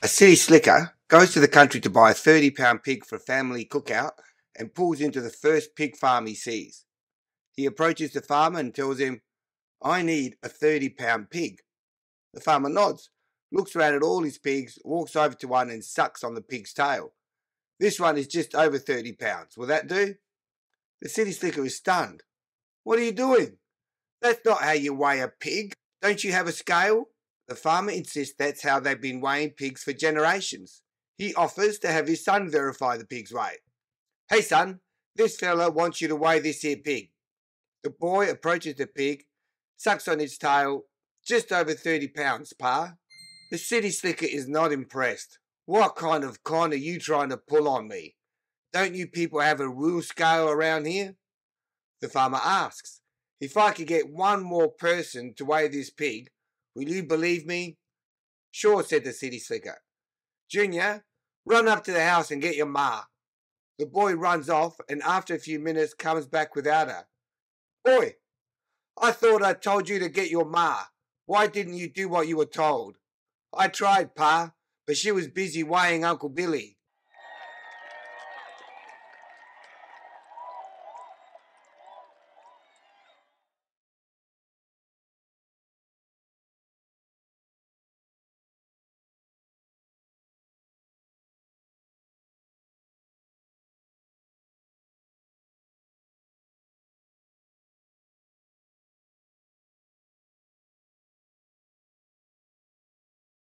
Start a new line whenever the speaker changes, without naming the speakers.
A city slicker goes to the country to buy a 30 pound pig for a family cookout and pulls into the first pig farm he sees. He approaches the farmer and tells him, I need a 30 pound pig. The farmer nods, looks around at all his pigs, walks over to one and sucks on the pig's tail. This one is just over 30 pounds. Will that do? The city slicker is stunned. What are you doing? That's not how you weigh a pig. Don't you have a scale? The farmer insists that's how they've been weighing pigs for generations. He offers to have his son verify the pig's weight. Hey son, this fella wants you to weigh this here pig. The boy approaches the pig, sucks on its tail, just over 30 pounds, pa. The city slicker is not impressed. What kind of con are you trying to pull on me? Don't you people have a real scale around here? The farmer asks, If I could get one more person to weigh this pig, Will you believe me? Sure, said the city slicker. Junior, run up to the house and get your ma. The boy runs off and after a few minutes comes back without her. Boy, I thought I told you to get your ma. Why didn't you do what you were told? I tried, Pa, but she was busy weighing Uncle Billy.